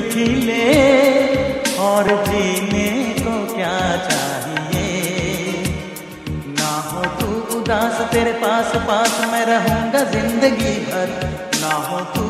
दिल ले और जीने को क्या चाहिए? ना हो तू उदास, तेरे पास पास मैं रहूँगा ज़िंदगी भर। ना हो तू